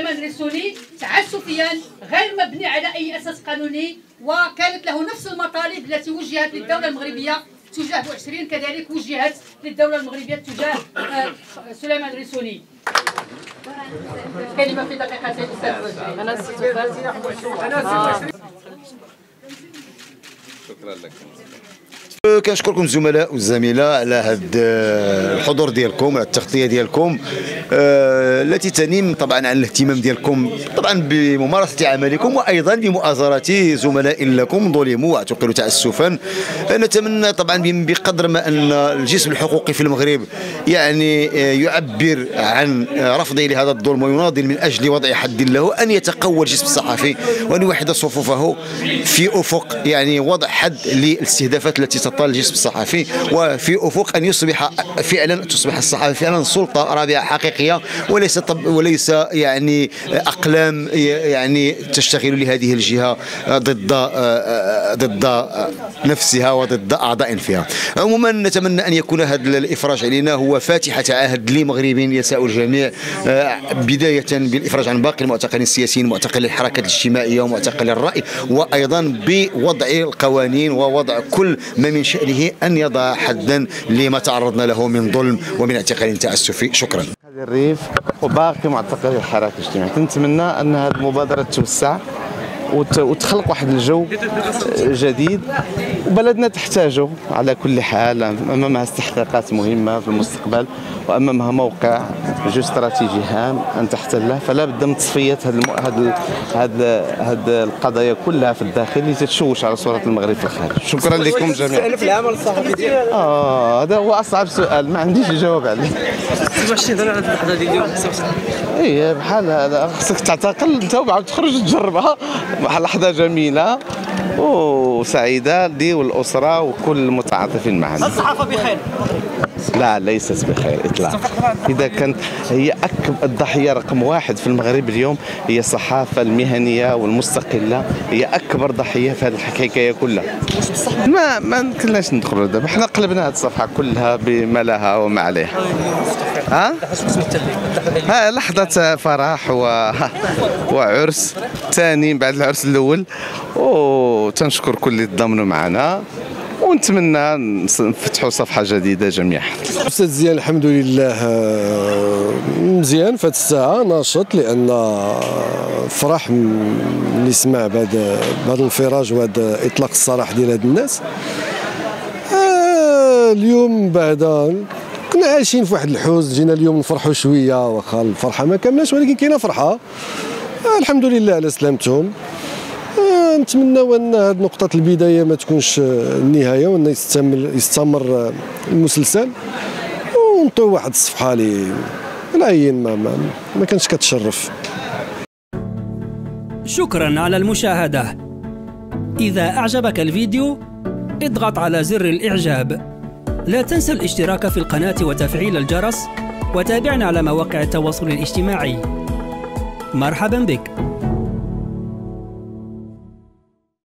أدرسوني تعسفيا غير مبني على أي أساس قانوني وكانت له نفس المطالب التي وجهت للدولة المغربية. تجاه بوعشرين كذلك وجهت للدولة المغربية تجاه آه، سليمان الرسوني كلمة في دقيقتين أستاذ شكرا لك. كنشكركم الزملاء والزميلة على هذا الحضور ديالكم على التغطية ديالكم. آه، التي تنم طبعا عن الاهتمام ديالكم طبعا بممارسة عملكم وأيضا بمؤازرة زملاء لكم. ظلموا واعتقلوا تعسفا. نتمنى طبعا بقدر ما أن الجسم الحقوقي في المغرب يعني آه، يعبر عن رفضه لهذا الظلم ويناضل من أجل وضع حد له أن يتقوى الجسم الصحفي وأن يوحد صفوفه في أفق يعني وضع حد للاستهدافات التي تطال الجسم الصحفي وفي أفق أن يصبح فعلا تصبح الصحافه فعلا سلطة رابعة حقيقية وليس طب وليس يعني أقلام يعني تشتغل لهذه الجهة ضد ضد نفسها وضد أعضاء فيها. عموما نتمنى أن يكون هذا الإفراج علينا. هو فاتحة عهد لمغربي يساء الجميع بداية بالإفراج عن باقي المعتقلين السياسيين معتقلي الحركات الاجتماعية ومعتقلي الرأي وأيضا بوضع القوانين ووضع كل ما من شأنه أن يضع حدا لما تعرضنا له من ظلم ومن اعتقال تعسفي شكرا. هذه الريف وباقي معتقلي الحراك الاجتماعي. كنتمنى أن هذه المبادرة توسع. وتخلق واحد الجو جديد. وبلدنا تحتاجه على كل حال. امامها استحقاقات مهمة في المستقبل وامامها موقع جو استراتيجي هام أن تحتله فلا بد من تصفية هذه. هذه هذه هذه القضايا كلها في الداخل اللي تتشوش على صورة المغرب في الخارج. شكرا لكم جميعا. العمل الصحفي ديالك آه هذا هو أصعب سؤال. ما عنديش جواب عليه. 27 سنه هذه اللحظة إيه بحال هذا خصك تعتقل انت وبعد تخرج تجربها بحال لحظة جميلة. وسعيدة لي والأسرة وكل المتعاطفين معنا. الصحافه بخير؟ لا ليست بخير اطلاقا. إذا كانت هي أكبر الضحية رقم واحد في المغرب اليوم هي الصحافة المهنية والمستقلة هي أكبر ضحية في هذه الحكاية كلها. ما ما كناش ندخلوا دابا حنا قلبنا هذه الصفحة كلها بما لها وما عليها. ها؟ ها لحظة فرح و... وعرس ثاني بعد العرس الأول. وتنشكر كل اللي تضامنوا معنا ونتمنى نفتحوا صفحة جديدة جميعا. أستاذ زيان الحمد لله آه، مزيان في الساعة ناشط لأن فرح اللي سمع بعد بعد الانفراج وهذا إطلاق السراح ديال هاد الناس. آه، اليوم بعد كنا عايشين في واحد الحزن جينا اليوم نفرحوا شوية واخا الفرحة ما كاملاش ولكن كاينة فرحة. آه، الحمد لله على سلامتهم. نتمنى أن هذه نقطة البداية ما تكونش آه، النهاية وأن يستمر يستمر آه، المسلسل. ونطو واحد الصفحة اللي العين ما ما, ما كانش كتشرف. شكرا على المشاهدة. إذا أعجبك الفيديو اضغط على زر الإعجاب. لا تنسى الاشتراك في القناة وتفعيل الجرس وتابعنا على مواقع التواصل الاجتماعي. مرحبا بك.